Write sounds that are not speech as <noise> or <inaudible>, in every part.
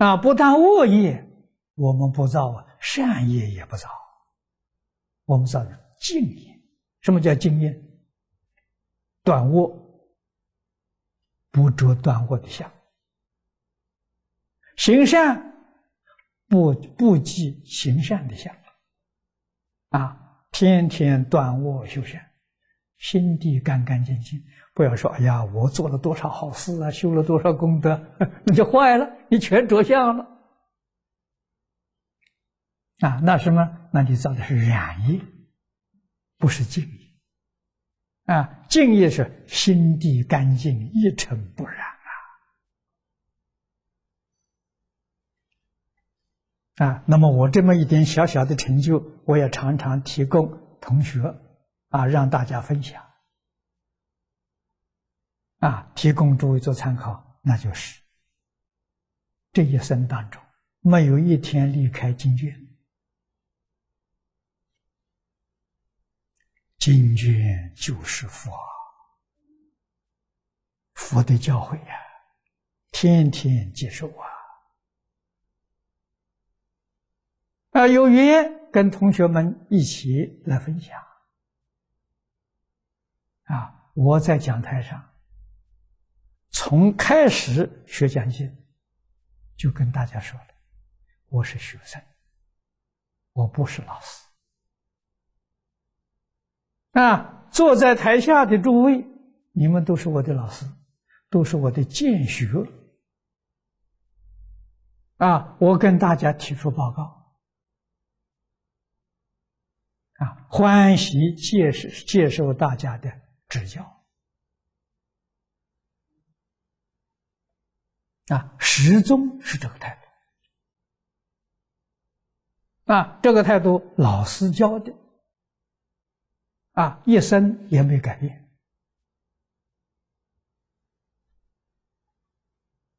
啊，不但恶业我们不造啊，善业也不造，我们造的净业。什么叫净业？断恶，不着断恶的相；行善，不不计行善的相。啊，天天断恶修善，心地干干净净。不要说，哎呀，我做了多少好事啊，修了多少功德，<laughs> 那就坏了，你全着相了。啊，那什么？那你造的是染业，不是净业。啊，净业是心地干净，一尘不染啊。啊，那么我这么一点小小的成就，我也常常提供同学啊，让大家分享。啊，提供诸位做参考，那就是这一生当中没有一天离开经卷，经卷就是佛，佛的教诲呀，天天接受啊，啊，有缘跟同学们一起来分享，啊，我在讲台上。从开始学讲经，就跟大家说了，我是学生，我不是老师。啊，坐在台下的诸位，你们都是我的老师，都是我的见学。啊，我跟大家提出报告，啊，欢喜接受接受大家的指教。啊，始终是这个态度。啊，这个态度老师教的，啊，一生也没改变。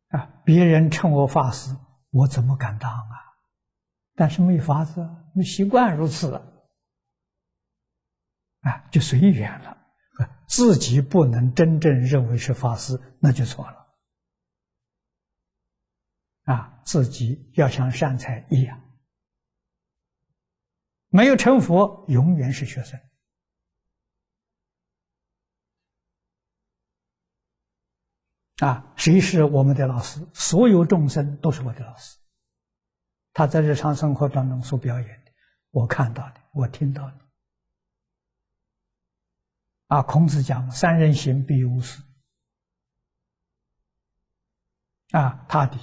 啊，别人称我法师，我怎么敢当啊？但是没法子，你习惯如此，啊，就随缘了。<laughs> 自己不能真正认为是法师，那就错了。啊，自己要像善财一样，没有成佛，永远是学生。啊，谁是我们的老师？所有众生都是我的老师。他在日常生活当中所表演的，我看到的，我听到的。啊，孔子讲“三人行，必有我师”。啊，他的。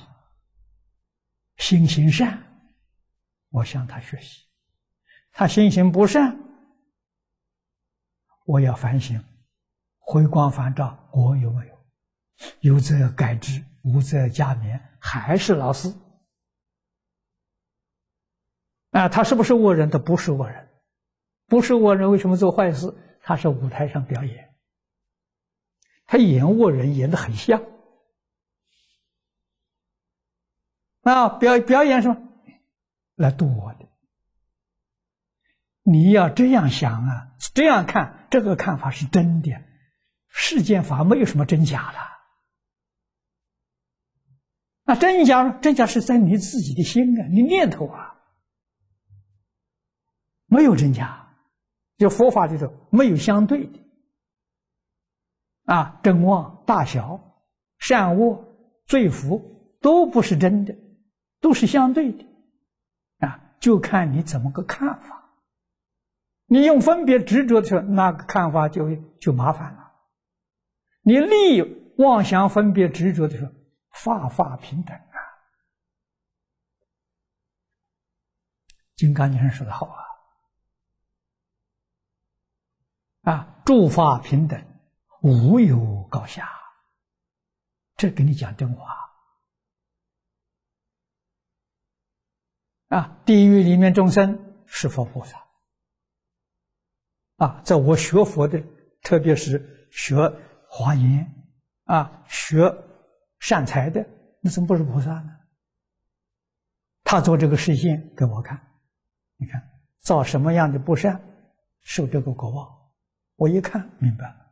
心行善，我向他学习；他心行不善，我要反省，回光返照，我有没有？有则改之，无则加勉，还是老师。啊，他是不是恶人？他不是恶人，不是恶人，为什么做坏事？他是舞台上表演，他演恶人演的很像。啊，表表演什么？来度我的。你要这样想啊，这样看，这个看法是真的。世间法没有什么真假的。那真假，真假是在你自己的心啊，你念头啊，没有真假。就佛法里头没有相对的。啊，正妄、大小、善恶、罪福都不是真的。都是相对的，啊，就看你怎么个看法。你用分别执着的时候，那个看法就就麻烦了。你立妄想分别执着的时候，法法平等啊。金刚经上说的好啊，啊，诸法平等，无有高下。这给你讲真话。啊，地狱里面众生是佛菩萨。啊，在我学佛的，特别是学华严啊，学善财的，那怎么不是菩萨呢？他做这个实现给我看，你看造什么样的不善，受这个果报。我一看明白了。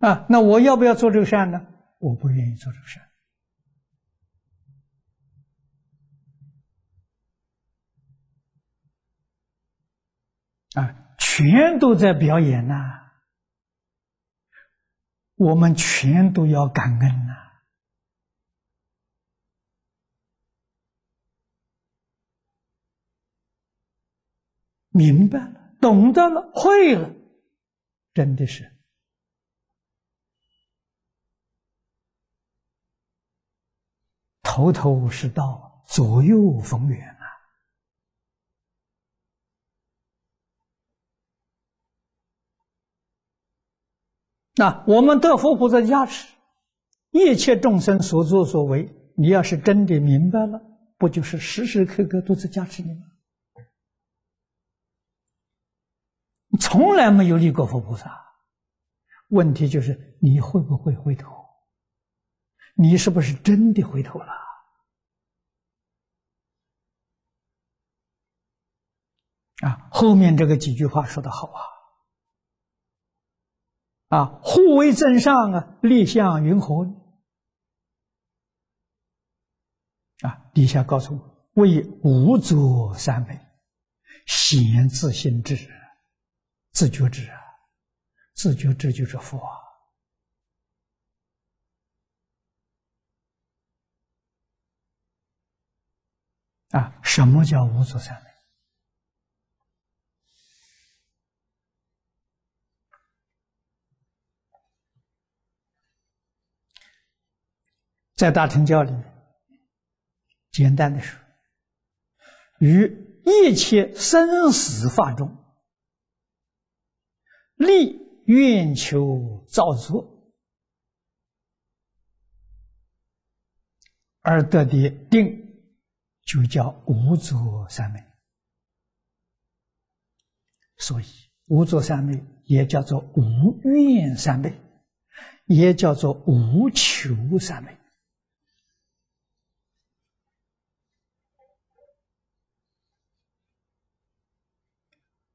啊，那我要不要做这个善呢？我不愿意做这个善啊，全都在表演呐，我们全都要感恩呐。明白了，懂得了，会了，真的是头头是道，左右逢源啊！那我们得佛菩萨加持，一切众生所作所为，你要是真的明白了，不就是时时刻刻都在加持你吗？从来没有立过佛菩萨，问题就是你会不会回头？你是不是真的回头了？啊，后面这个几句话说的好啊！啊，互为真上啊，立向云何？啊，底下告诉我，为无作三昧，显自心智。自觉知啊，自觉知就是佛啊！什么叫无作三昧？在大乘教里，简单的说，于一切生死法中。立愿求造作而得的定，就叫无作三昧。所以无作三昧也叫做无愿三昧，也叫做无求三昧。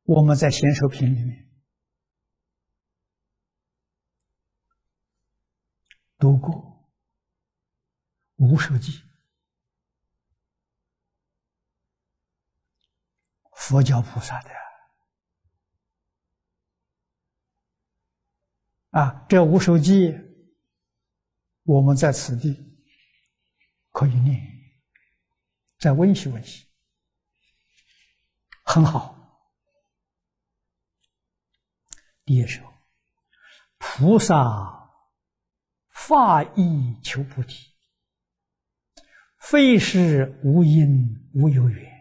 我们在显手品里面。读过《无手记》，佛教菩萨的。啊，这《无手记》，我们在此地可以念，再温习温习，很好。第一首，菩萨。发意求菩提，非是无因无有缘，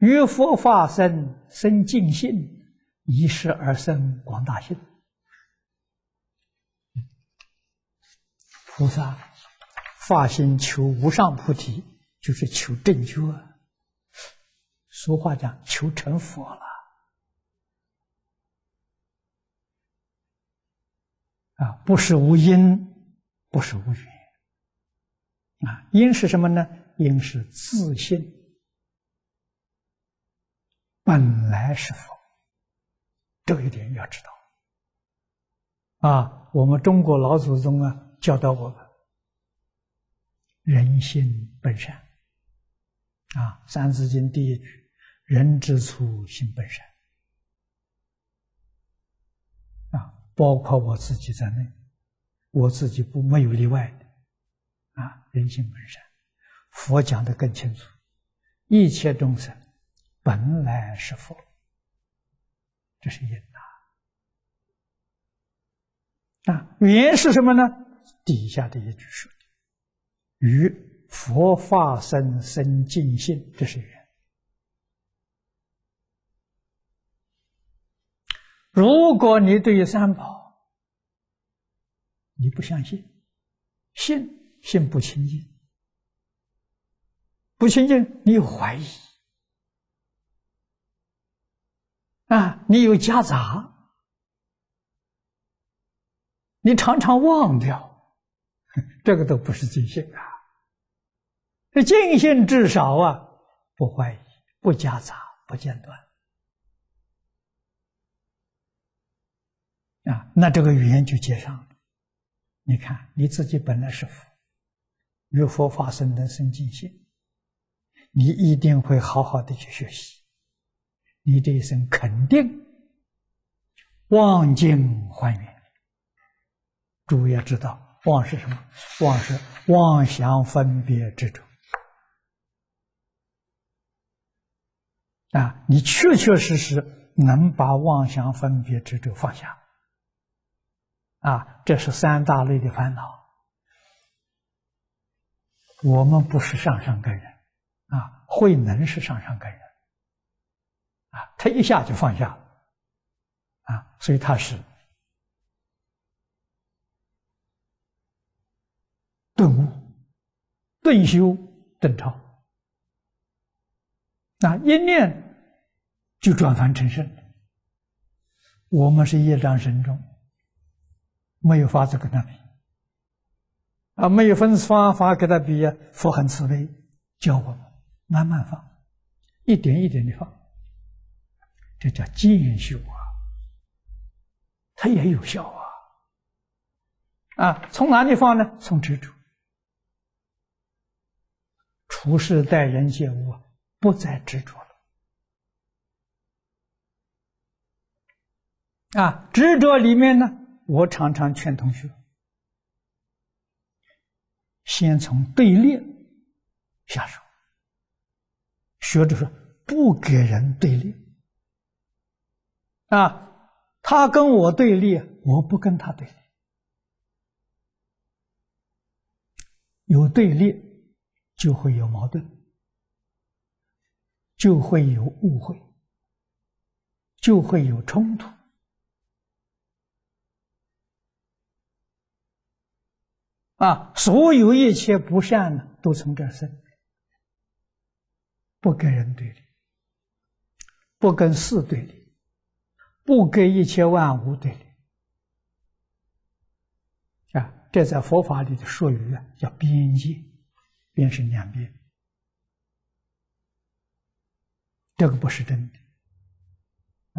于佛法生生净信，一时而生广大性。菩萨发心求无上菩提，就是求正觉。俗话讲，求成佛了。啊，不是无因，不是无缘，啊，因是什么呢？因是自信本来是佛，这一点要知道。啊，我们中国老祖宗啊教导我们，人心本善。啊，《三字经》第一句：“人之初，性本善。”包括我自己在内，我自己不没有例外的，啊，人性本善，佛讲的更清楚，一切众生本来是佛，这是因呐。啊，缘是什么呢？底下的一句说的，与佛法生生尽性，这是缘。如果你对于三宝你不相信，信信不清净，不清净你有怀疑啊，你有夹杂，你常常忘掉，<laughs> 这个都不是尽信啊。这尽信至少啊，不怀疑，不夹杂，不间断。啊，那这个语言就接上了，你看你自己本来是佛，与佛法僧能生尽心，你一定会好好的去学习，你这一生肯定望境还原。诸位要知道，妄是什么？妄是妄想分别执着。啊，你确确实实能把妄想分别执着放下，啊，这是三大类的烦恼。我们不是上上根人，啊，慧能是上上根人，啊，他一下就放下了，啊，所以他是顿悟、顿修、顿超。那一念就转凡成圣，我们是业障深重，没有法子跟他比啊，没有分方法跟他比呀。佛很慈悲，教我们慢慢放，一点一点的放，这叫渐修啊，它也有效啊。啊，从哪里放呢？从执着，处事待人接物。不再执着了啊！执着里面呢，我常常劝同学，先从对立下手，学着说不给人对立啊。他跟我对立，我不跟他对立，有对立就会有矛盾。就会有误会，就会有冲突啊！所有一切不善呢，都从这儿生。不跟人对立，不跟事对立，不跟一切万物对立啊！这在佛法里的术语啊，叫边界，边是两边。这个不是真的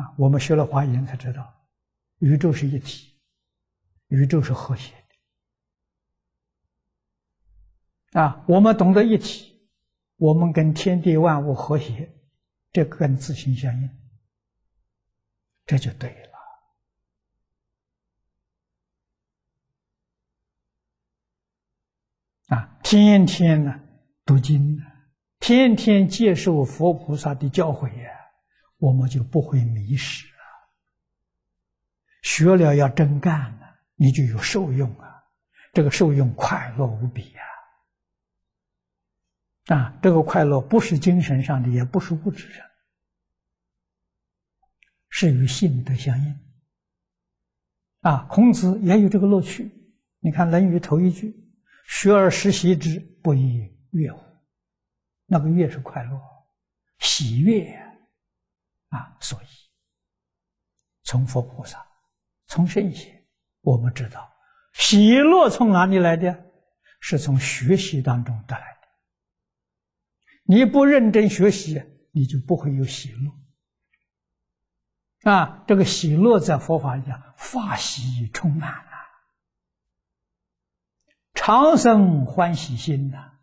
啊！我们学了华严才知道，宇宙是一体，宇宙是和谐的啊！我们懂得一体，我们跟天地万物和谐，这跟自心相应，这就对了啊！天天呢读经呢。天天接受佛菩萨的教诲呀，我们就不会迷失了。学了要真干呢，你就有受用啊，这个受用快乐无比呀！啊，啊这个快乐不是精神上的，也不是物质上，是与性德相应。啊，孔子也有这个乐趣。你看《论语》头一句：“学而时习之，不亦说乎？”那个乐是快乐、喜悦啊，所以从佛菩萨、从圣贤，我们知道喜乐从哪里来的？是从学习当中得来的。你不认真学习，你就不会有喜乐啊。这个喜乐在佛法讲，法喜充满了，长生欢喜心呐。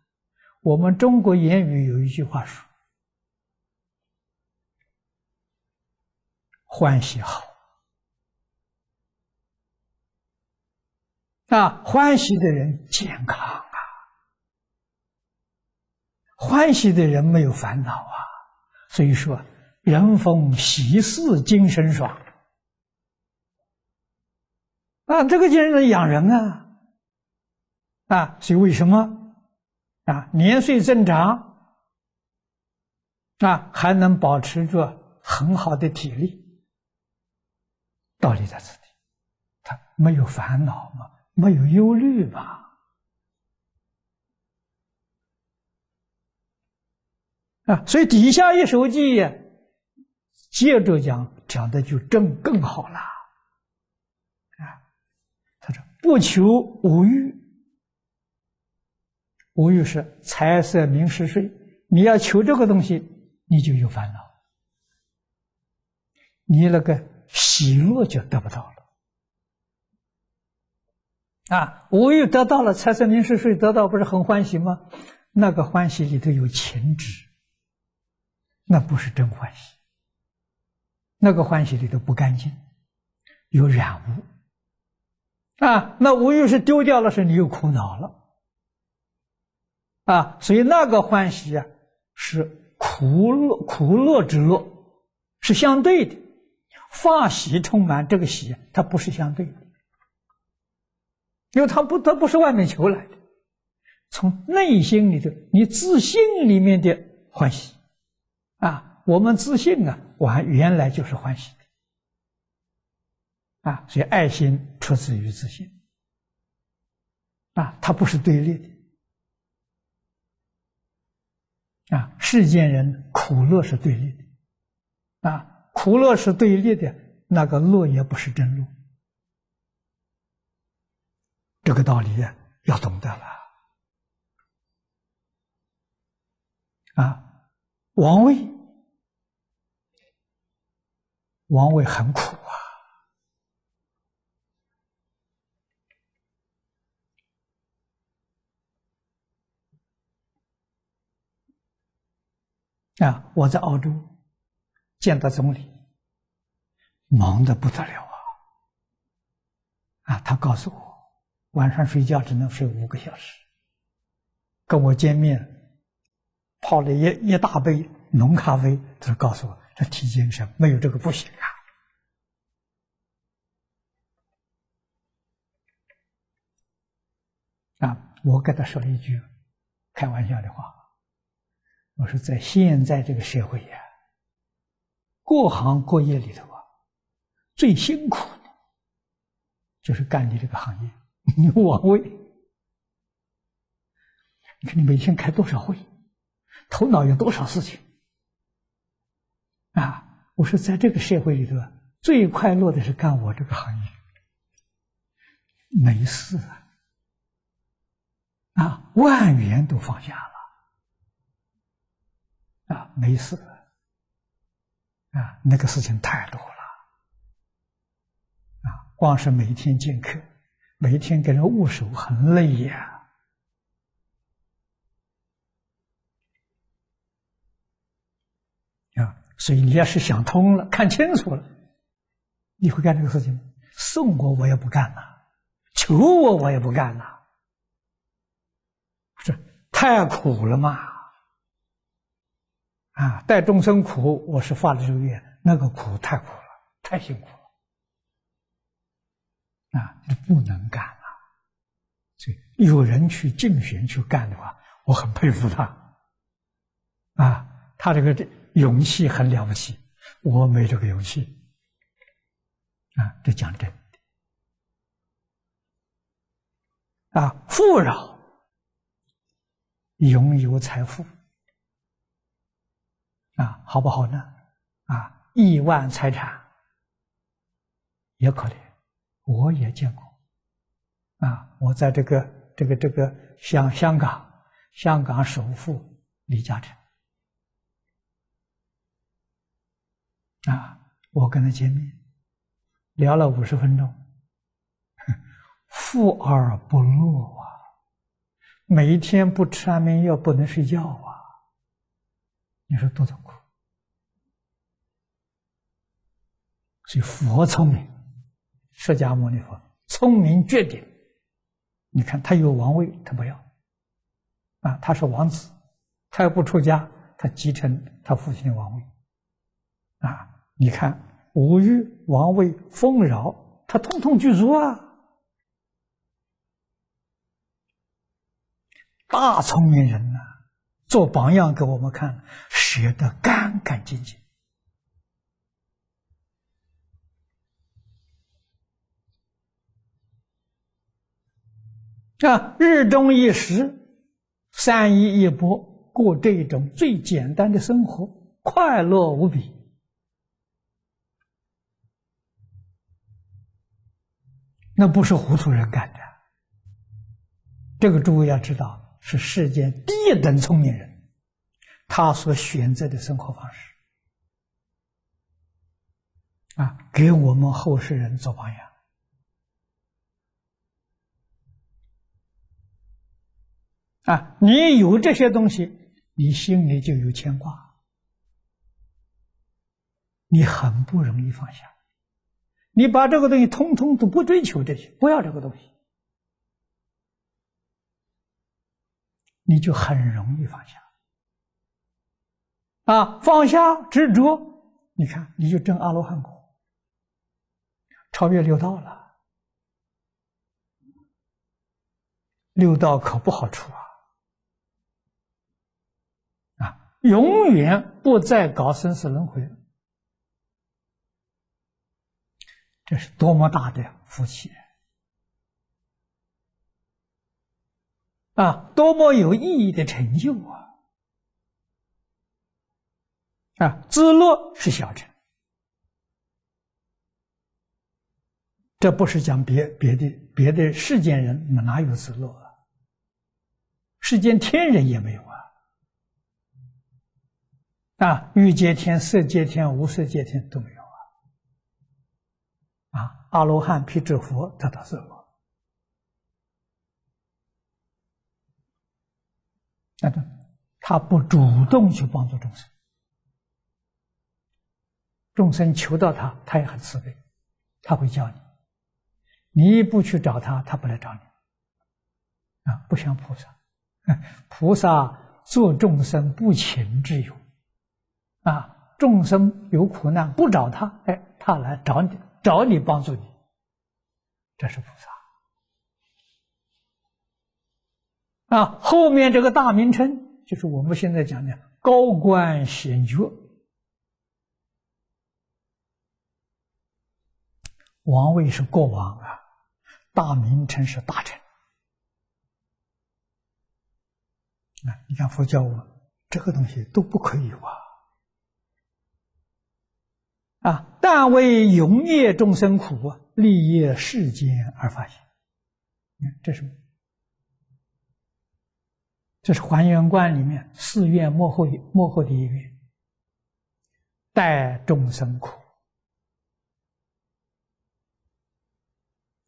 我们中国言语有一句话说：“欢喜好啊，欢喜的人健康，欢喜的人没有烦恼啊。所以说，人逢喜事精神爽啊，这个精神养人啊啊，所以为什么？”啊，年岁增长，啊，还能保持着很好的体力。道理在这里，他没有烦恼嘛，没有忧虑嘛。啊，所以底下一首偈，接着讲，讲的就正更好了。啊，他说：“不求无欲。”无欲是财色名食睡，你要求这个东西，你就有烦恼，你那个喜乐就得不到了。啊，无欲得到了，财色名食睡得到，不是很欢喜吗？那个欢喜里头有情执，那不是真欢喜。那个欢喜里头不干净，有染污。啊，那无欲是丢掉了，是你又苦恼了。啊，所以那个欢喜啊，是苦乐苦乐之乐，是相对的。发喜充满这个喜，它不是相对的。因为他不，他不是外面求来的，从内心里头，你自信里面的欢喜，啊，我们自信啊，我还原来就是欢喜的，啊，所以爱心出自于自信，啊，它不是对立的，啊，世间人苦乐是对立的，啊，苦乐是对立的，那个乐也不是真乐。这个道理要懂得了啊！王位，王位很苦啊！啊，我在澳洲见到总理，忙得不得了啊！啊，他告诉我。晚上睡觉只能睡五个小时，跟我见面，泡了一一大杯浓咖啡，他告诉我这体检上没有这个不行啊！啊，我跟他说了一句开玩笑的话，我说在现在这个社会呀，各行各业里头啊，最辛苦的，就是干你这个行业。你王位，你看你每天开多少会，头脑有多少事情？啊！我说，在这个社会里头，最快乐的是干我这个行业，没事啊，啊，万元都放下了，啊，没事，啊，那个事情太多了，啊，光是每天见客。每天给人握手很累呀，所以你要是想通了、看清楚了，你会干这个事情吗？送我我也不干了，求我我也不干了，这太苦了嘛！啊，带众生苦，我是发了这个愿，那个苦太苦了，太辛苦了。啊，你不能干了。所以有人去竞选去干的话，我很佩服他。啊，他这个这勇气很了不起，我没这个勇气。啊，这讲真的。啊，富饶，拥有财富，啊，好不好呢？啊，亿万财产也可怜。我也见过，啊，我在这个这个这个香香港，香港首富李嘉诚，啊，我跟他见面，聊了五十分钟，<laughs> 富而不乐啊，每一天不吃安眠药不能睡觉啊，你说多痛苦？所以佛聪明。释迦牟尼佛聪明绝顶，你看他有王位，他不要，啊，他是王子，他又不出家，他继承他父亲的王位，啊，你看五欲王位丰饶，他通通具足啊，大聪明人呐，做榜样给我们看，学得干干净净。啊，日中一时，三衣一钵，过这种最简单的生活，快乐无比。那不是糊涂人干的，这个诸位要知道，是世间第一等聪明人，他所选择的生活方式，啊，给我们后世人做榜样。啊，你有这些东西，你心里就有牵挂，你很不容易放下。你把这个东西通通都不追求这些，不要这个东西，你就很容易放下。啊，放下执着，你看你就证阿罗汉果，超越六道了。六道可不好处啊！啊，永远不再搞生死轮回。这是多么大的福气啊！多么有意义的成就啊！啊，自乐是小乘，这不是讲别别的别的世间人哪有自乐啊？世间天人也没有啊！啊，欲界天、色界天、无色界天都没有。阿罗汉、辟支佛得到自我，那个他不主动去帮助众生，众生求到他，他也很慈悲，他会教你。你不去找他，他不来找你。啊，不像菩萨，<laughs> 菩萨做众生不情之友，啊，众生有苦难不找他，哎，他来找你。找你帮助你，这是菩萨啊。后面这个大名称就是我们现在讲的高官显爵，王位是国王啊，大名称是大臣。啊，你看佛教我这个东西都不可以有啊。啊！但为永业众生苦啊，利业世间而发现。你看这是这是还原观里面四愿幕后幕后的一愿，待众生苦。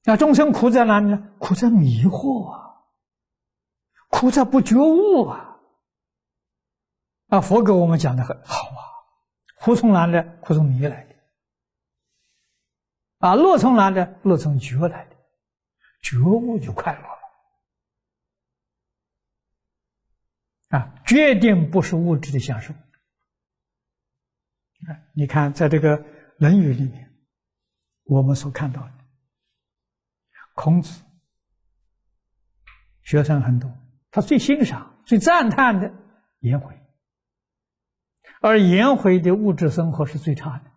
那众生苦在哪里呢？苦在迷惑啊，苦在不觉悟啊。啊，佛给我们讲的很好啊，苦从哪里来？苦从迷来。啊，乐从哪里？乐从觉来的，觉悟就快乐了。啊，决定不是物质的享受。啊，你看，在这个《论语》里面，我们所看到的，孔子学生很多，他最欣赏、最赞叹的颜回，而颜回的物质生活是最差的。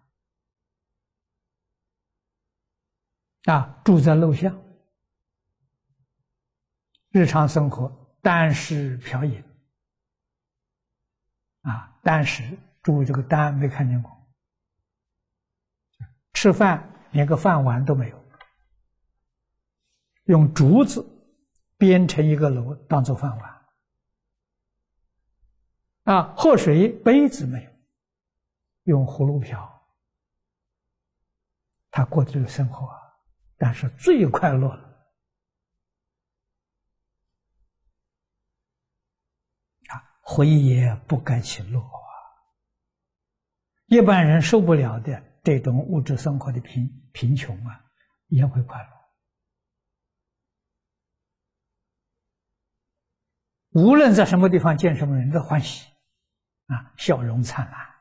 啊，住在陋巷，日常生活单食嫖饮，啊，单食住这个单没看见过，吃饭连个饭碗都没有，用竹子编成一个篓当做饭碗，啊，喝水杯子没有，用葫芦瓢，他过的这个生活啊。但是最快乐了啊！回也不该其乐啊！一般人受不了的这种物质生活的贫贫穷啊，也会快乐。无论在什么地方见什么人都欢喜啊，笑容灿烂，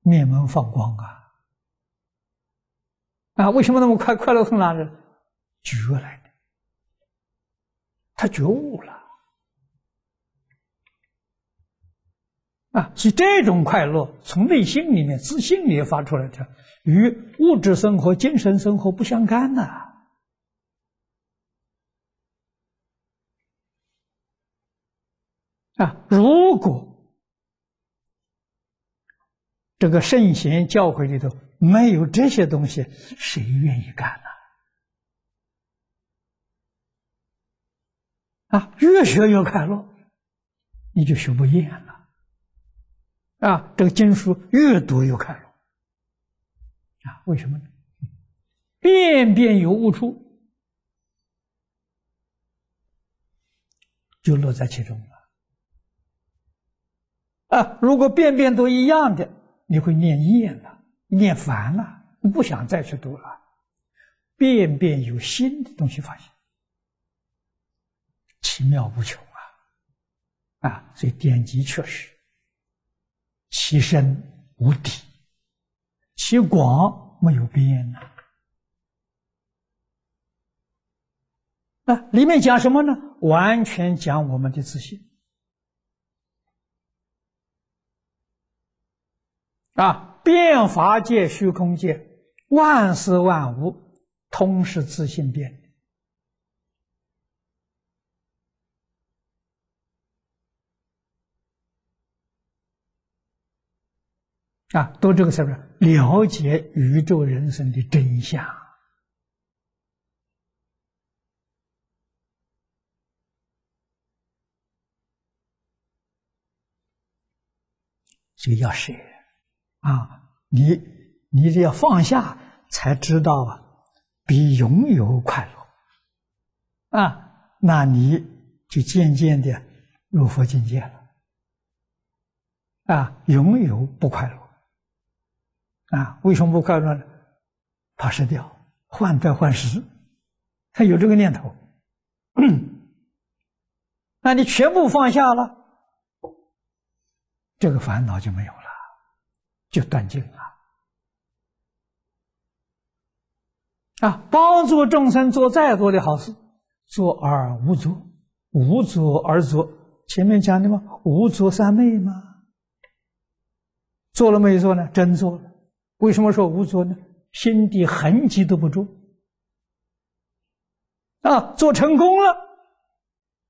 面门放光啊！啊，为什么那么快？快乐从哪里？觉来的，他觉悟了。啊，是这种快乐从内心里面、自信里面发出来的，与物质生活、精神生活不相干的。啊，如果这个圣贤教诲里头。没有这些东西，谁愿意干呢？啊，越学越快乐，你就学不厌了。啊，这个经书越读越快乐。啊，为什么呢？遍遍有悟处，就乐在其中了。啊，如果遍遍都一样的，你会念厌了，念烦了，不想再去读了。遍遍有新的东西发现，奇妙无穷啊！啊，所以典籍确实，其深无底，其广没有边呐。啊，里面讲什么呢？完全讲我们的自信。啊，变法界、虚空界，万事万物，通是自信变。啊，都这个词儿，了解宇宙人生的真相。这个要舍。啊，你你只要放下，才知道啊，比拥有快乐啊，那你就渐渐的入佛境界了。啊，拥有不快乐啊？为什么不快乐呢？怕失掉，患得患失，他有这个念头。<clears throat> 那你全部放下了，这个烦恼就没有了。就断尽了啊！帮助众生做再多的好事，做而无足，无足而足。前面讲的嘛，无作三昧嘛。做了没做呢？真做了。为什么说无足呢？心底痕迹都不住啊！做成功了，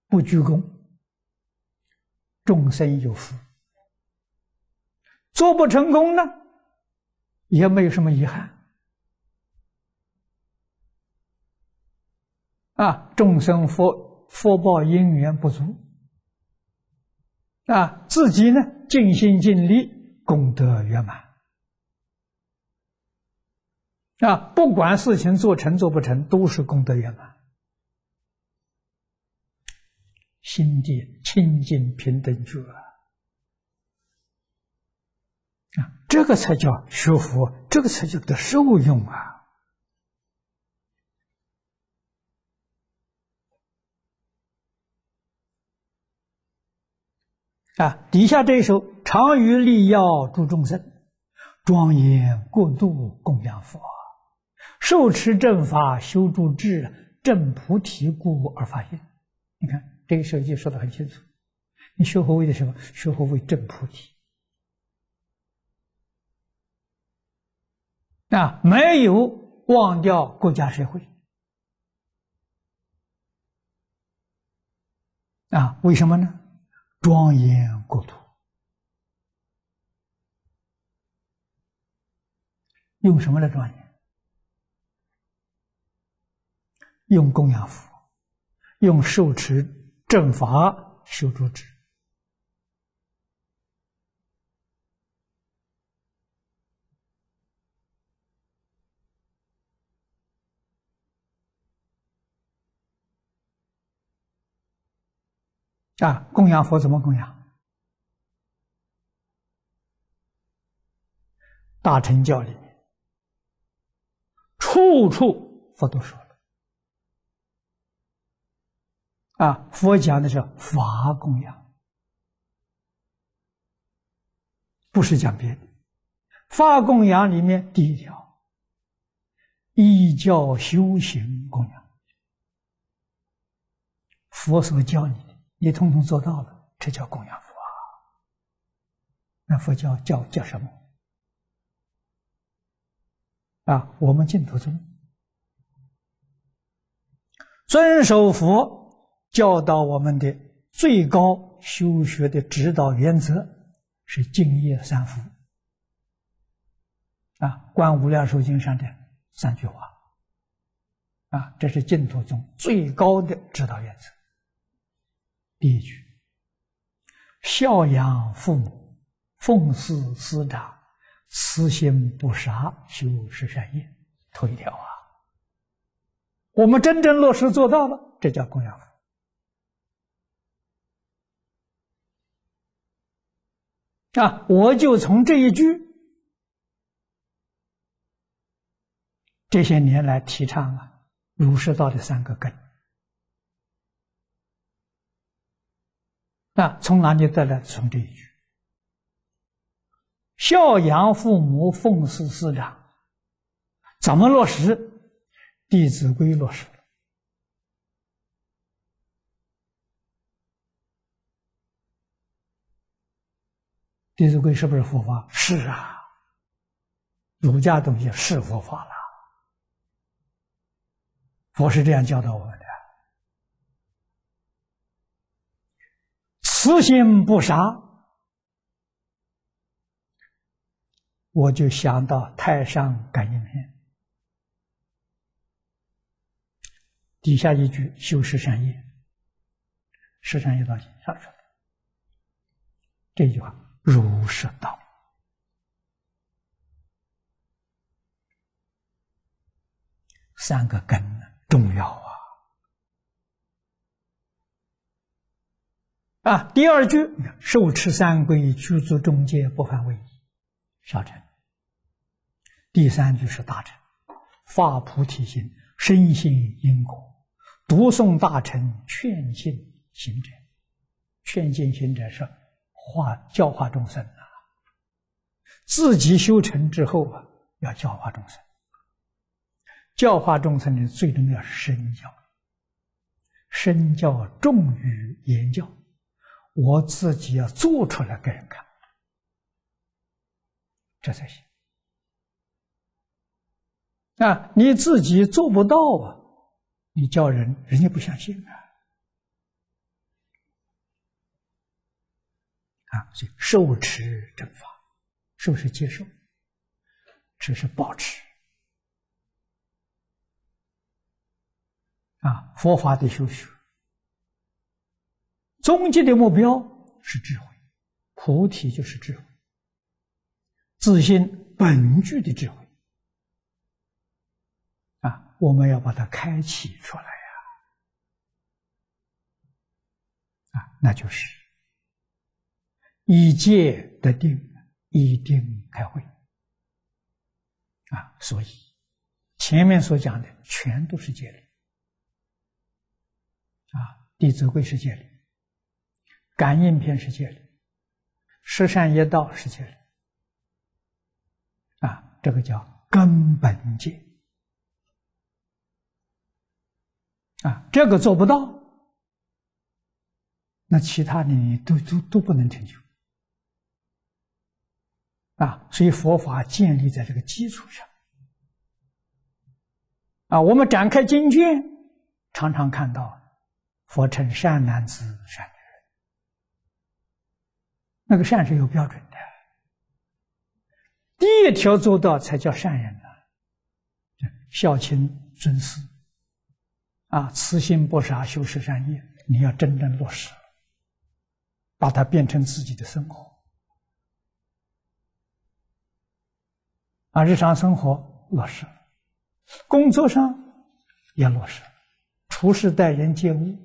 不鞠躬，众生有福。做不成功呢，也没有什么遗憾啊。众生福福报因缘不足啊，自己呢尽心尽力，功德圆满啊。不管事情做成做不成，都是功德圆满，心地清净平等觉。啊，这个才叫学佛，这个才叫得受用啊！啊，底下这一首“常于利要助众生，庄严过度供养佛，受持正法修诸智，正菩提故而发心。”你看这个手机说的很清楚，你学佛为的什么？学佛为正菩提。啊，没有忘掉国家社会啊？为什么呢？庄严国土，用什么来庄严？用供养佛，用受持正法修诸智。啊，供养佛怎么供养？大乘教里面，处处佛都说了。啊，佛讲的是法供养，不是讲别的。法供养里面第一条，依教修行供养，佛所教你。你通通做到了，这叫供养佛啊！那佛教叫叫什么？啊，我们净土宗遵守佛教导我们的最高修学的指导原则是敬业三福啊，《观无量寿经》上的三句话啊，这是净土宗最高的指导原则。第一句：孝养父母，奉事师长，慈心不杀，修十善业。头一条啊，我们真正落实做到了，这叫供养父。啊，我就从这一句。这些年来提倡啊，儒释道的三个根，那从哪里得来？从这一句：孝养父母，奉事师长。怎么落实？《弟子规》落实，《弟子规》是不是佛法？是啊，儒家东西是佛法了。佛是这样教导我们的：慈心不杀。我就想到《太上感应篇》。底下一句“修十善业”，十善业道经上说的这句话，如是道。三个根重要啊！啊，第二句“受持三规，居住中戒，不犯威仪”，小乘。第三句是大乘，发菩提心，深信因果。读诵大乘劝进行者，劝进行者是化教化众生啊。自己修成之后啊，要教化众生。教化众生的最重要是身教，身教重于言教。我自己要做出来给人看，这才行。啊，你自己做不到啊。你叫人，人家不相信啊！啊，所以受持正法，受是接受，持是保持。啊，佛法的修学，终极的目标是智慧，菩提就是智慧，自信本具的智慧啊。我们要把它开启出来呀！啊，那就是以戒得定，以定开慧。啊，所以前面所讲的全都是戒律。啊，《弟子规》是戒律，《感应篇》是戒律，《十善业道》是戒律。啊，这个叫根本戒。啊，这个做不到，那其他的都都都不能成就。啊，所以佛法建立在这个基础上。啊，我们展开经卷，常常看到佛称善男子、善女，那个善是有标准的，第一条做到才叫善人呢，孝亲尊师。啊，慈心不杀，修十善业，你要真正落实，把它变成自己的生活。啊，日常生活落实，工作上也落实，处事待人接物，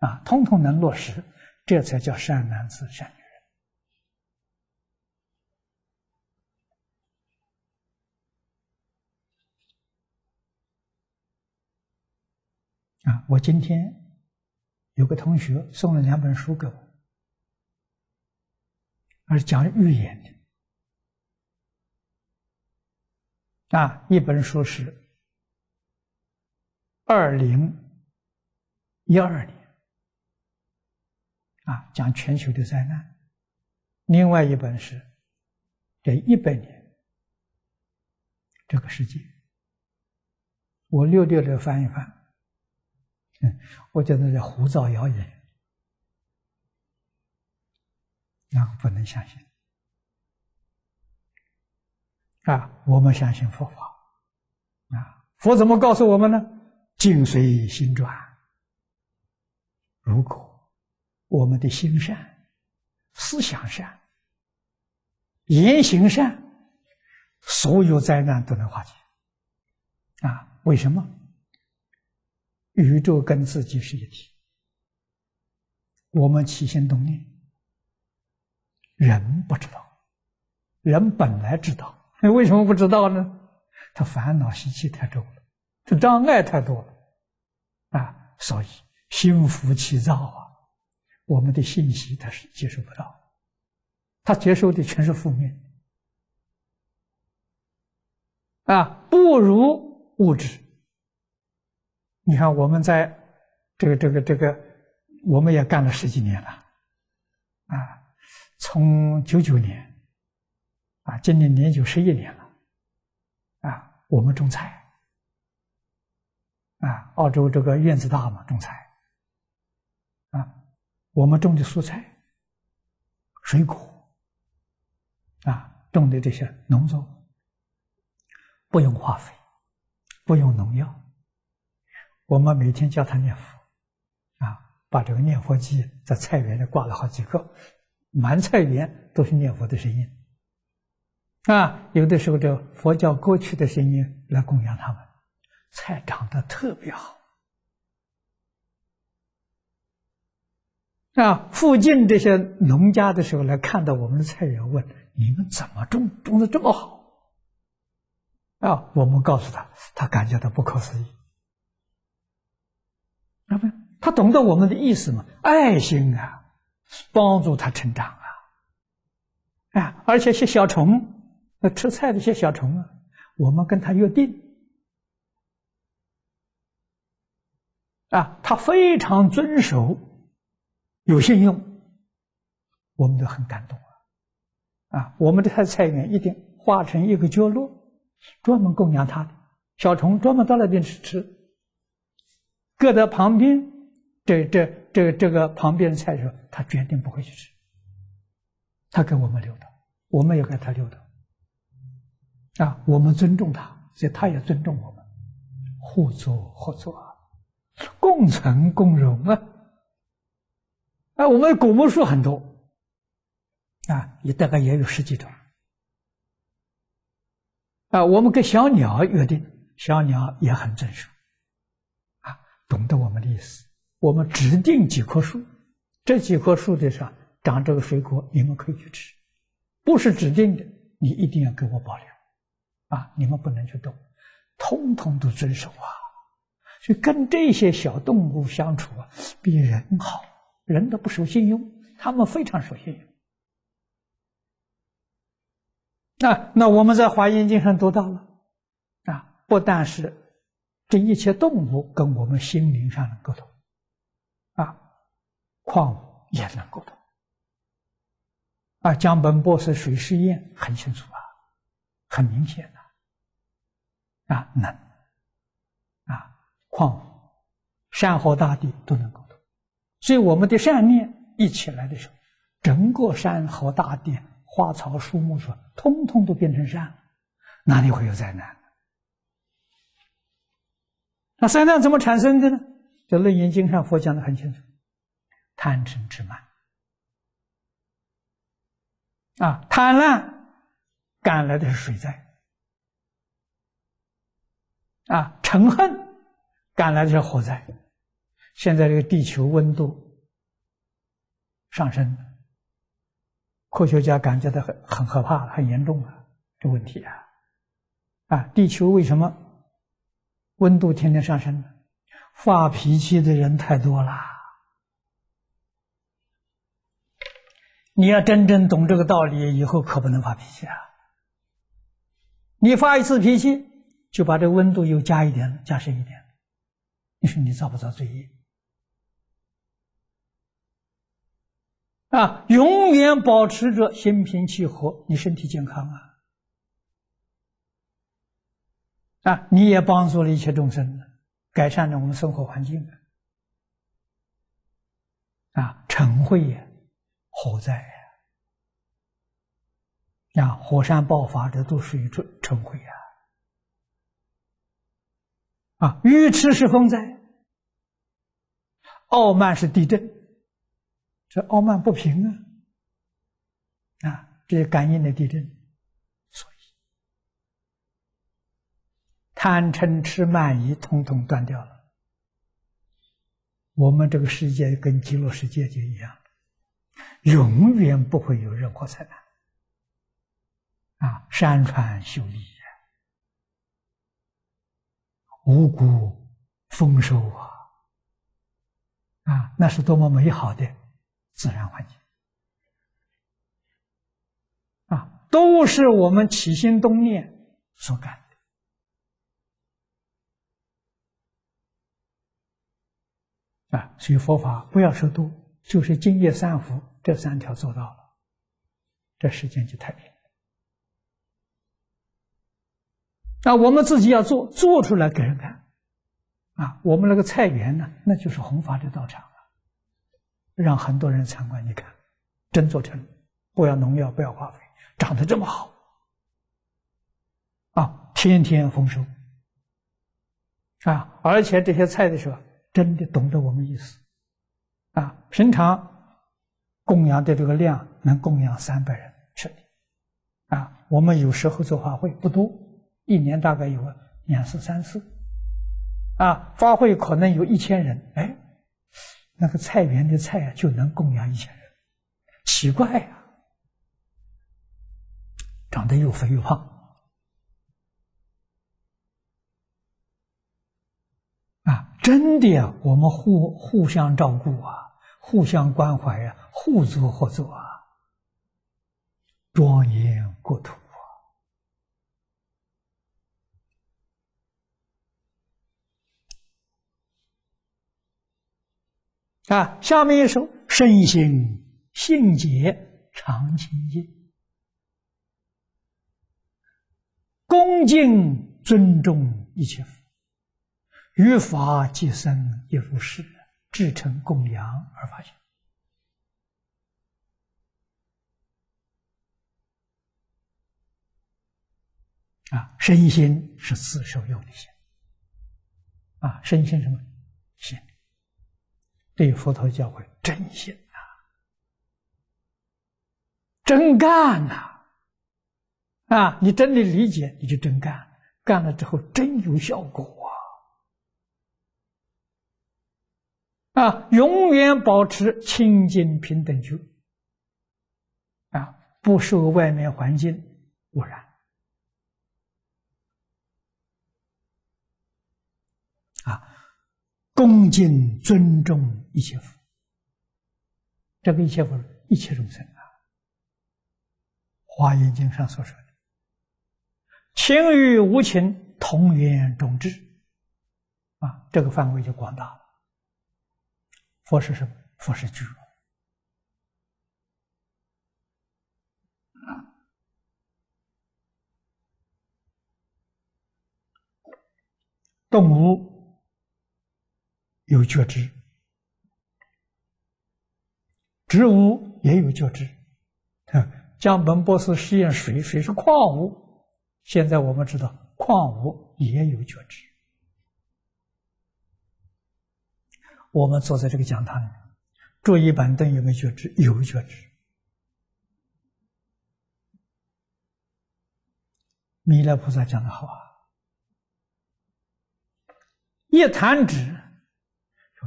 啊，通通能落实，这才叫善男子、善啊，我今天有个同学送了两本书给我，而讲寓言的。啊，一本书是二零一二年，啊，讲全球的灾难；另外一本是这一百年这个世界。我略略的翻一翻。嗯，<laughs> 我觉得是胡造谣言，那不能相信。啊，我们相信佛法，啊，佛怎么告诉我们呢？境随心转。如果我们的心善、思想善、言行善，所有灾难都能化解。啊，为什么？宇宙跟自己是一体，我们起心动念，人不知道，人本来知道，那 <laughs> 为什么不知道呢？他烦恼习气太重了，他障碍太多了，啊，所以心浮气躁啊，我们的信息他是接受不到，他接受的全是负面，啊，不如物质。你看我们在这个这个这个，我们也干了十几年了，啊，从九九年，啊，今年年九十一年了。啊我们种菜，啊，澳洲这个院子大嘛，种菜，啊，我们种的蔬菜、水果，啊，种的这些农作物，不用化肥，不用农药，我们每天教他念佛，啊，把这个念佛机在菜园里挂了好几个，满菜园都是念佛的声音。啊，有的时候这佛教歌曲的声音来供养他们，菜长得特别好。啊，附近这些农家的时候来看到我们的菜园，问你们怎么种，种的这么好？啊，我们告诉他，他感觉到不可思议。啊不，他懂得我们的意思吗？爱心啊，帮助他成长啊，啊，而且是小虫。那吃菜的些小虫啊，我们跟他约定啊，他非常遵守，有信用，我们都很感动啊！啊，我们这台菜园一定划成一个角落，专门供养他的小虫，专门到那边去吃。搁在旁边，这这这这个旁边的菜的时候，他决定不会去吃，他给我们留的，我们也给他留的。啊，我们尊重他，所以他也尊重我们，互助合作，共存共荣啊！啊，我们古木树很多，啊，也大概也有十几种。啊，我们跟小鸟约定，小鸟也很遵守，懂得我们的意思。我们指定几棵树，这几棵树的上长这个水果，你们可以去吃，不是指定的，你一定要给我保留。啊！你们不能去动，通通都遵守啊！所以跟这些小动物相处啊，比人好。人都不守信用，他们非常守信用。那那我们在《华严经》上读到了啊，不但是这一切动物跟我们心灵上能沟通啊，矿物也能沟通啊。江本博士水试验很清楚啊，很明显的。啊，能啊，矿物山河大地都能沟通，所以我们的善念一起来的时候，整个山河大地、花草树木说，通通都变成善，哪里会有灾难？那三难怎么产生的呢？在《楞严经》上，佛讲的很清楚：贪嗔痴慢啊，贪婪赶来的是水灾。啊，嗔恨赶来的是火灾。现在这个地球温度上升，科学家感觉到很很可怕，很严重啊，这问题啊！啊，地球为什么温度天天上升？发脾气的人太多了。你要真正懂这个道理，以后可不能发脾气啊！你发一次脾气。就把这温度又加一点，加深一点。你说你造不造罪业？啊，永远保持着心平气和，你身体健康啊！啊，你也帮助了一切众生，改善了我们生活环境啊！啊，尘秽呀，火灾呀，啊，火山爆发，这都属于尘尘秽呀。啊，愚痴是风灾，傲慢是地震，这傲慢不平啊，啊，这感应的地震，所以贪嗔痴慢疑统统断掉了，我们这个世界跟极乐世界就一样，永远不会有任何灾难。啊，山川秀丽，五谷丰收啊！啊，那是多么美好的自然环境啊！都是我们起心动念所感啊！所以佛法不要说多，就是净业三福这三条做到了，这时间就太平。那我们自己要做，做出来给人看，啊，我们那个菜园呢，那就是弘法的道场啊，让很多人参观。你看，真做成，不要农药，不要化肥，长得这么好，啊，天天丰收，啊，而且这些菜的时候，真的懂得我们意思，啊，平常供养的这个量能供养三百人吃，啊，我们有时候做法会不多。一年大概有两次、三次，啊，发会可能有一千人，哎，那个菜园的菜啊，就能供养一千人，奇怪呀，长得又肥又胖，啊，真的呀，我们互互相照顾啊，互相关怀呀，互助合作啊，庄严国土。啊，啊下面一首身心性洁常清净，恭敬尊重一切佛，于法即生亦如是，至诚供养而发现。啊，身心是自受用的心。啊，身心什么心？对佛陀教诲真心呐，真干呐！啊，你真的理解，你就真干，干了之后真有效果啊！永远保持清净平等觉，啊，不受外面环境污染。啊恭敬尊重一切佛，这个一切佛，一切众生啊，《华严经》上所说的“情与无情同源种智”，啊，这个范围就广大了。佛是什么？佛是具足，动物。有觉知，植物也有觉知。江本博士实验水，水是矿物。现在我们知道，矿物也有觉知。我们坐在这个讲堂里面，桌椅板凳有没有觉知？有觉知。弥勒菩萨讲的好啊，一弹指。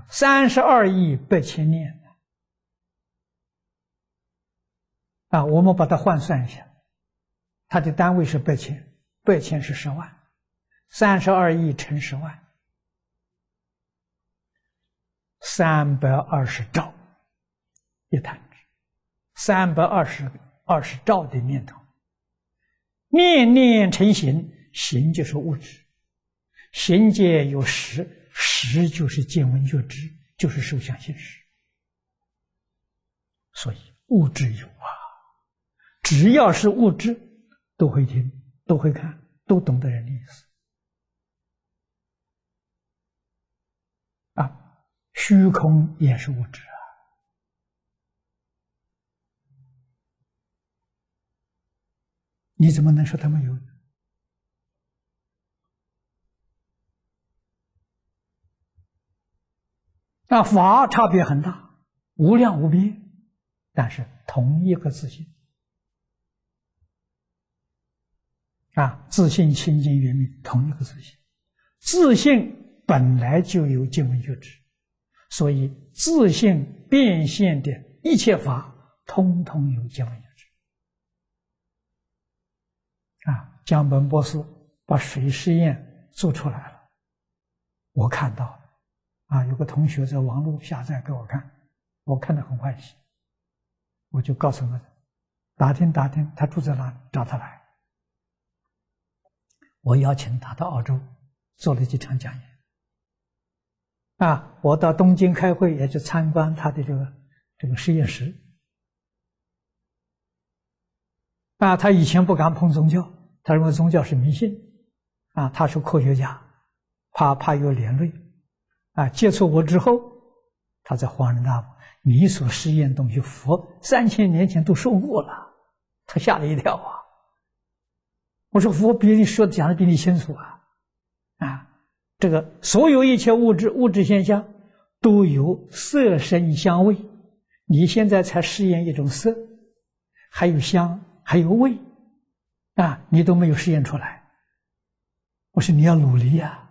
三十二亿八千年啊！我们把它换算一下，它的单位是八千，八千是十万，三十二亿乘十万，三百二十兆一弹指，三百二十二十兆的念头，念念成形，形就是物质，形界有实。实就是见闻觉知，就是受想行识。所以物质有啊，只要是物质，都会听，都会看，都懂得人的意思。啊，虚空也是物质啊，你怎么能说他们有？那法差别很大，无量无边，但是同一个自信。啊，自信清净圆明，同一个自信，自信本来就有净闻觉知，所以自信变现的一切法，通通有见闻觉知。啊，江本博士把水实验做出来了，我看到。啊，有个同学在网络下载给我看，我看得很欢喜，我就告诉他，打听打听他住在哪，找他来。我邀请他到澳洲做了几场讲演。啊，我到东京开会也去参观他的这个这个实验室。啊，他以前不敢碰宗教，他认为宗教是迷信。啊，他是科学家，怕怕有连累。啊，接触我之后，他在恍然大悟：你所实验东西，佛三千年前都说过了。他吓了一跳啊！我说佛比你说的讲的比你清楚！啊。这个所有一切物质物质现象都有色声香味，你现在才试验一种色，还有香，还有味，啊，你都没有试验出来。我说你要努力呀，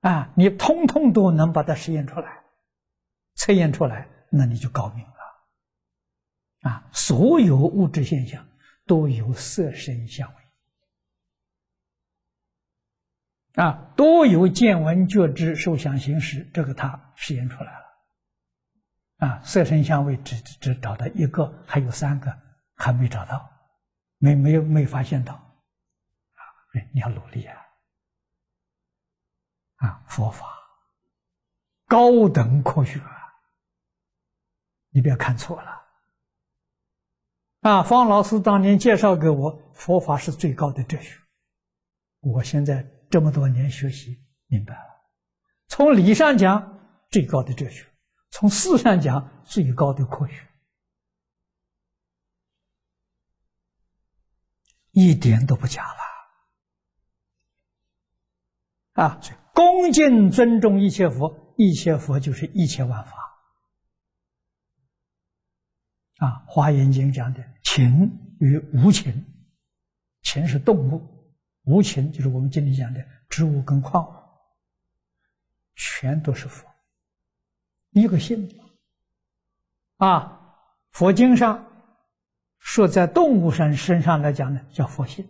啊，你通通都能把它实验出来，测验出来，那你就高明了。啊，所有物质现象都有色声香味。啊，多有见闻觉知受想行识，这个他实验出来了。啊，色声香味只只找到一个，还有三个还没找到，没没有没发现到。啊，你要努力啊！啊，佛法高等科学，你不要看错了。啊，方老师当年介绍给我，佛法是最高的哲学。我现在。这么多年学习明白了，从理上讲最高的哲学，从事上讲最高的科学，一点都不假了。啊，恭敬尊重一切佛，一切佛就是一切万法。啊，《华严经》讲的情与无情，情是动物。无情就是我们经里讲的植物跟矿物，全都是佛，一个性。啊，佛经上说，在动物身身上来讲呢，叫佛性；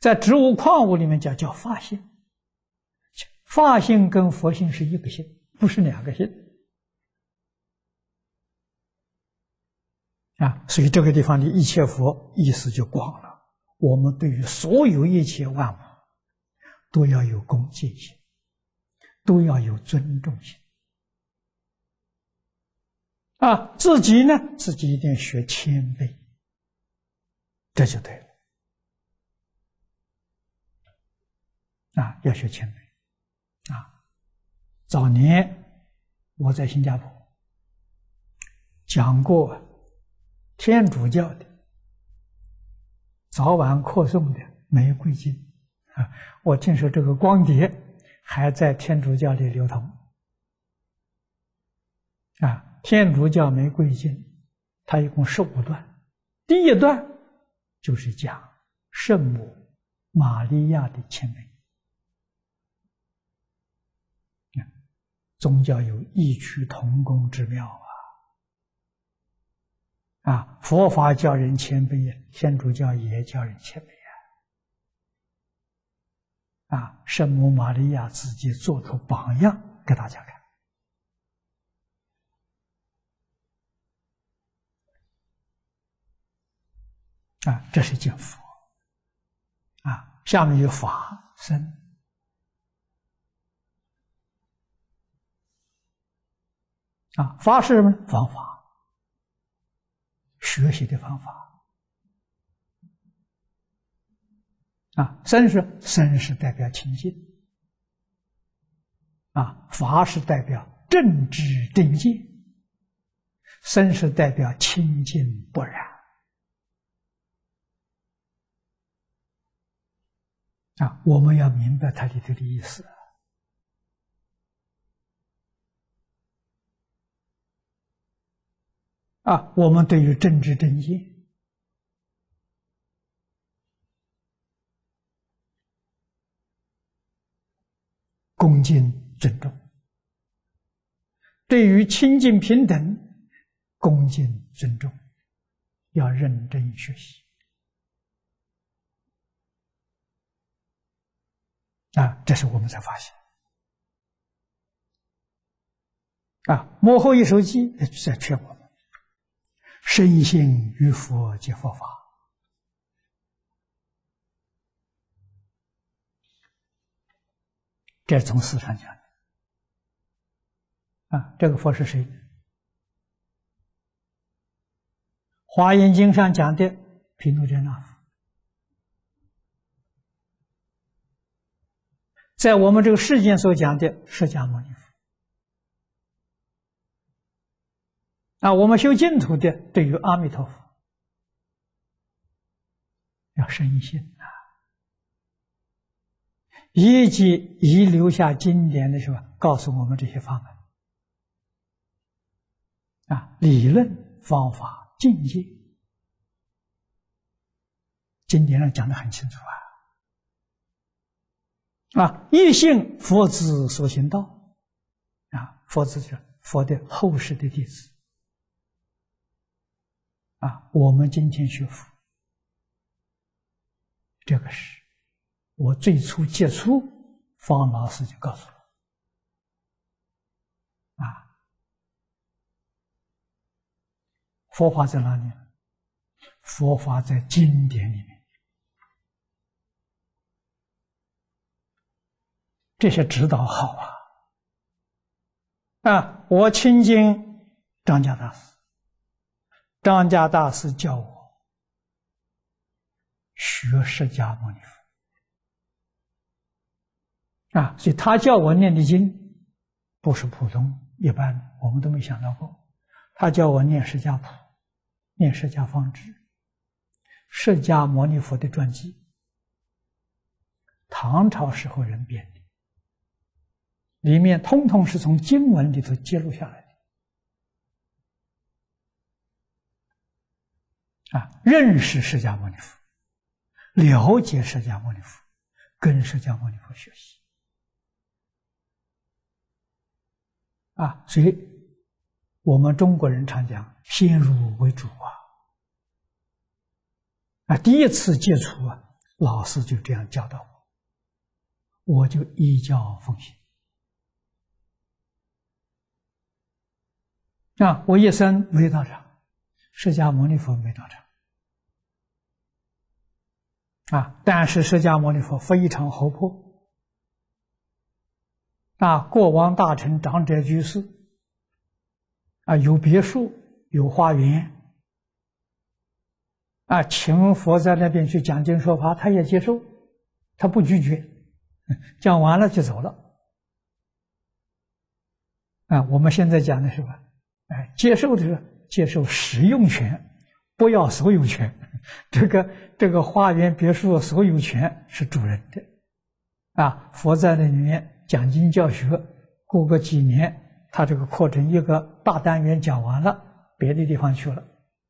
在植物矿物里面讲叫法性。法性跟佛性是一个性，不是两个性。啊，所以这个地方的一切佛意思就广了。我们对于所有一切万物，都要有恭敬心，都要有尊重心。啊，自己呢，自己一定学谦卑，这就对了。啊，要学谦卑。啊，早年我在新加坡讲过天主教的。早晚扩送的《玫瑰经》啊，我听说这个光碟还在天主教里流通啊。天主教《玫瑰经》它一共十五段，第一段就是讲圣母玛利亚的谦卑宗教有异曲同工之妙啊。啊，佛法教人谦卑呀，天主教也教人谦卑呀。啊，圣母玛利亚自己做出榜样给大家看。啊，这是见佛。啊，下面有法身。啊，法是什么？方法。学习的方法。啊，身是身是代表清净。啊，法是代表正知正见，身是代表清净不染。啊，我们要明白它里头的意思。啊，我们对于政治正见恭敬尊重；对于清净平等，恭敬尊重，要认真学习啊！这是我们才发现啊！幕后一手机在劝我们：深信于佛及佛法。这是从事上讲的啊！这个佛是谁？《华严经》上讲的毗卢遮那佛，在我们这个世间所讲的释迦牟尼佛，啊，我们修净土的对于阿弥陀佛要深信啊，以及遗留下经典的时候，告诉我们这些法门啊，理论方法。境界，经典上讲的很清楚啊！啊，一信佛子所行道，啊，佛子是佛的后世的弟子，啊，我们今天学佛，这个是我最初接触方老师就告诉我。啊佛法在哪里？佛法在经典里面，这些指导好啊！啊，我亲近张家大师，张家大师教我学释迦牟尼佛啊，所以他教我念的经不是普通一般，我们都没想到过。他教我念释迦谱。念释迦方志，释迦牟尼佛的传记，唐朝时候人编的，里面通通是从经文里头揭露下来的。啊，认识释迦牟尼佛，了解释迦牟尼佛，跟释迦牟尼佛学习。啊，所以。我们中国人常讲“先入为主”啊，啊，第一次接触啊，老师就这样教导我，我就依教奉行。啊，我一生没道场，释迦牟尼佛没道场，啊，但是释迦牟尼佛非常活泼，啊，国王大臣长者居士。啊，有别墅，有花园，啊，请佛在那边去讲经说法，他也接受，他不拒绝，讲完了就走了。啊，我们现在讲的是吧？哎，接受的是接受使用权，不要所有权。这个这个花园别墅所有权是主人的，啊，佛在那里面讲经教学，过个几年。他这个课程一个大单元讲完了，别的地方去了，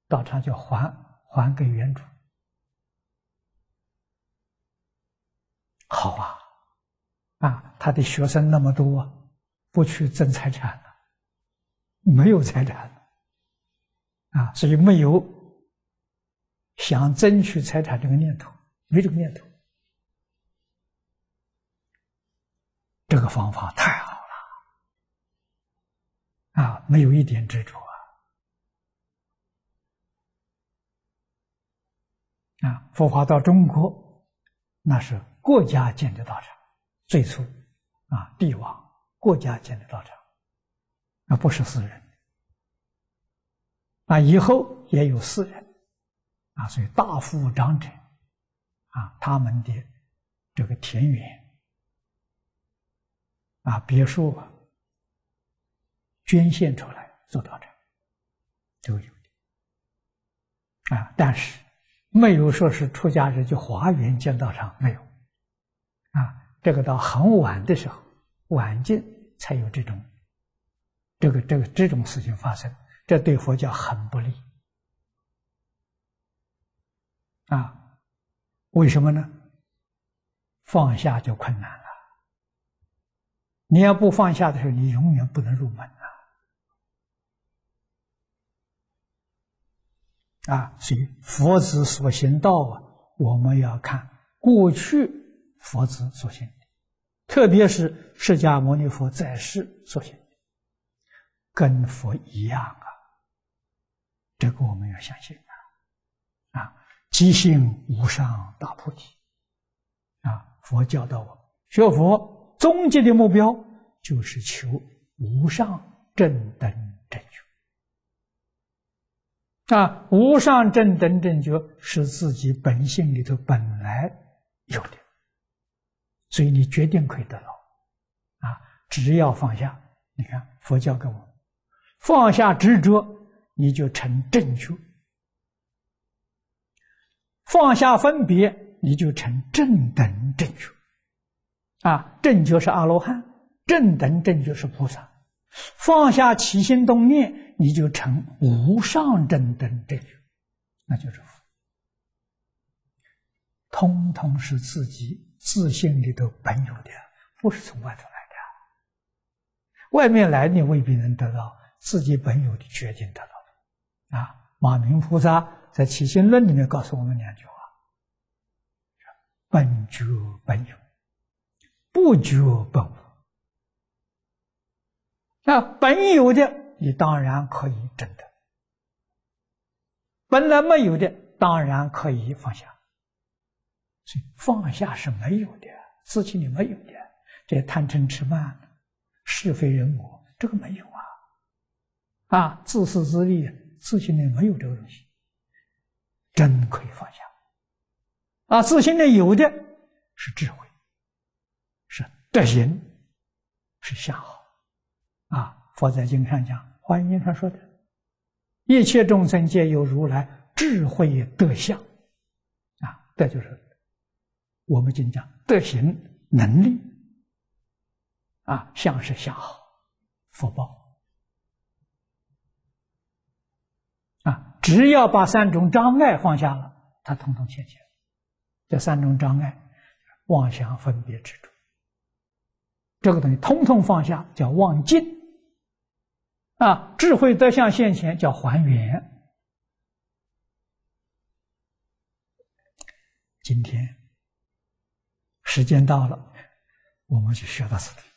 道场就还还给原主。好啊，啊，他的学生那么多，不去争财产了，没有财产，啊，所以没有想争取财产这个念头，没这个念头。这个方法太好了。啊，没有一点执着啊！啊，佛法到中国，那是国家建的道场，最初啊，帝王国家建的道场，那不是私人。啊，以后也有私人，啊，所以大富长者，啊，他们的这个田园，啊，别墅。捐献出来做道场，都有的啊，但是没有说是出家人就华严建道场，没有啊，这个到很晚的时候，晚近才有这种这个这个这种事情发生，这对佛教很不利啊。为什么呢？放下就困难了。你要不放下的时候，你永远不能入门。啊，所以佛子所行道啊，我们要看过去佛子所行的，特别是释迦牟尼佛在世所行，跟佛一样啊。这个我们要相信，即性无上大菩提，啊，佛教导我。学佛终极的目标就是求无上正等正觉，啊，无上正等正觉是自己本性里头本来有的，所以你决定可以得到，啊，只要放下，你看佛教给我放下执着。你就成正觉，放下分别，你就成正等正觉。啊，正觉是阿罗汉，正等正觉是菩萨。放下起心动念，你就成无上正等正觉，那就是佛。通通是自己自信里头本有的，不是从外头来的。外面来你未必能得到，自己本有的决定得到。啊，马明菩萨在《起心论》里面告诉我们两句话：本觉本有，不觉本无。那本有的，你当然可以证得；本来没有的，当然可以放下。所以放下是没有的，自己里没有的。这贪嗔痴慢、是非人我，这个没有啊！啊，自私自利。自信里没有这个东西，真可以放下。啊，自信里有的是智慧，是德行，是相好。啊，佛在经上讲，《华严经》上说的，一切众生皆有如来智慧德相。啊，这就是我们经讲德行能力。啊，相是相好，福报。啊，只要把三种障碍放下了，他统统现前。这三种障碍，妄想、分别、执着，这个东西统统放下，叫忘尽。啊，智慧德相现前，叫还原。今天时间到了，我们就学到此地。